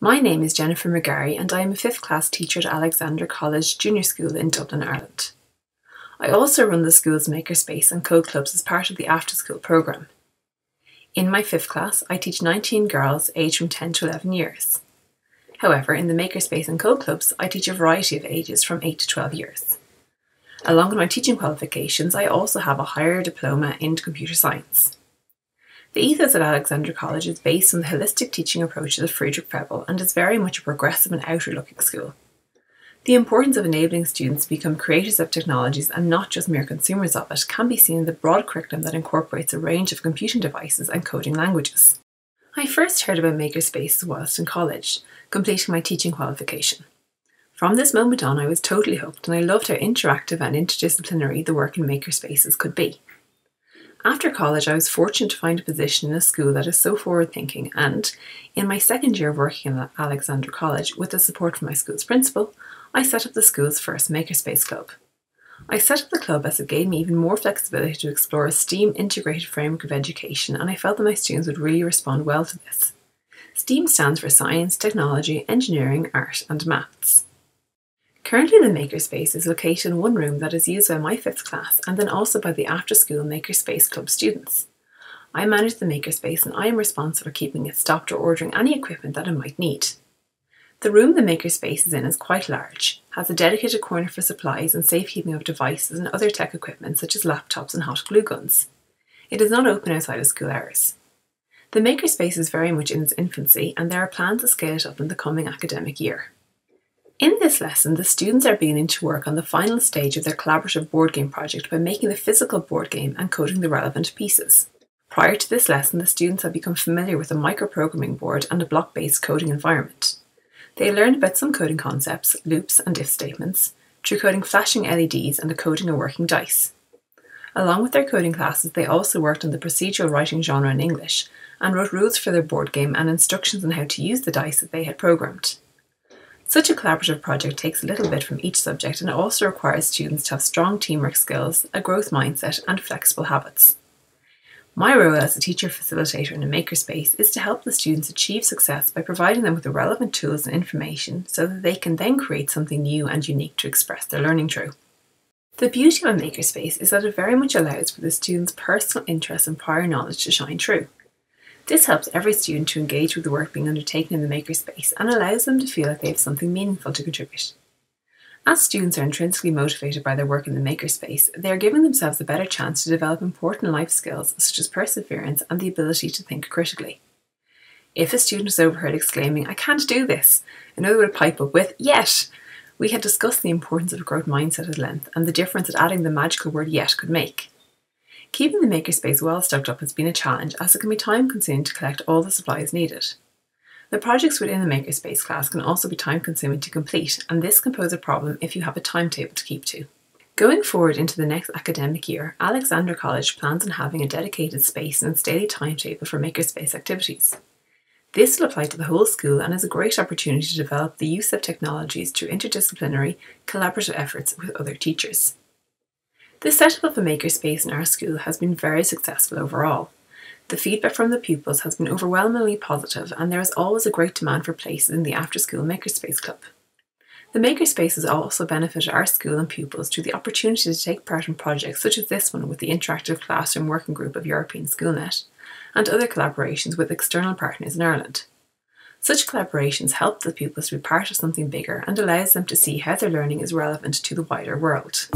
My name is Jennifer McGarry and I am a 5th class teacher at Alexandra College Junior School in Dublin, Ireland. I also run the school's makerspace and code clubs as part of the after school programme. In my 5th class, I teach 19 girls aged from 10 to 11 years. However, in the makerspace and code clubs, I teach a variety of ages from 8 to 12 years. Along with my teaching qualifications, I also have a higher diploma in computer science. The ethos at Alexandra College is based on the holistic teaching approaches of Friedrich Froebel and is very much a progressive and outward looking school. The importance of enabling students to become creators of technologies and not just mere consumers of it can be seen in the broad curriculum that incorporates a range of computing devices and coding languages. I first heard about makerspaces whilst in college, completing my teaching qualification. From this moment on, I was totally hooked and I loved how interactive and interdisciplinary the work in makerspaces could be. After college, I was fortunate to find a position in a school that is so forward thinking, and in my second year of working at Alexandra College, with the support from my school's principal, I set up the school's first Makerspace Club. I set up the club as it gave me even more flexibility to explore a STEAM integrated framework of education, and I felt that my students would really respond well to this. STEAM stands for Science, Technology, Engineering, Art, and Maths. Currently, the Makerspace is located in one room that is used by my fifth class and then also by the after school Makerspace Club students. I manage the Makerspace and I am responsible for keeping it stocked or ordering any equipment that it might need. The room the Makerspace is in is quite large, has a dedicated corner for supplies and safekeeping of devices and other tech equipment such as laptops and hot glue guns. It is not open outside of school hours. The Makerspace is very much in its infancy and there are plans to scale it up in the coming academic year. In this lesson, the students are beginning to work on the final stage of their collaborative board game project by making the physical board game and coding the relevant pieces. Prior to this lesson, the students have become familiar with a microprogramming board and a block-based coding environment. They learned about some coding concepts, loops and if statements, through coding flashing LEDs and decoding a working dice. Along with their coding classes, they also worked on the procedural writing genre in English and wrote rules for their board game and instructions on how to use the dice that they had programmed. Such a collaborative project takes a little bit from each subject and it also requires students to have strong teamwork skills, a growth mindset, and flexible habits. My role as a teacher facilitator in a makerspace is to help the students achieve success by providing them with the relevant tools and information so that they can then create something new and unique to express their learning through. The beauty of a makerspace is that it very much allows for the students' personal interests and prior knowledge to shine through. This helps every student to engage with the work being undertaken in the makerspace and allows them to feel like they have something meaningful to contribute. As students are intrinsically motivated by their work in the makerspace, they are giving themselves a better chance to develop important life skills such as perseverance and the ability to think critically. If a student is overheard exclaiming, I can't do this, another would pipe up with, Yet! We had discussed the importance of a growth mindset at length and the difference that adding the magical word yet could make. Keeping the makerspace well stocked up has been a challenge as it can be time consuming to collect all the supplies needed. The projects within the makerspace class can also be time consuming to complete, and this can pose a problem if you have a timetable to keep to. Going forward into the next academic year, Alexandra College plans on having a dedicated space and daily timetable for makerspace activities. This will apply to the whole school and is a great opportunity to develop the use of technologies through interdisciplinary, collaborative efforts with other teachers. The setup of a makerspace in our school has been very successful overall. The feedback from the pupils has been overwhelmingly positive, and there is always a great demand for places in the after school makerspace club. The makerspace has also benefited our school and pupils through the opportunity to take part in projects such as this one with the Interactive Classroom Working Group of European Schoolnet and other collaborations with external partners in Ireland. Such collaborations help the pupils to be part of something bigger and allows them to see how their learning is relevant to the wider world.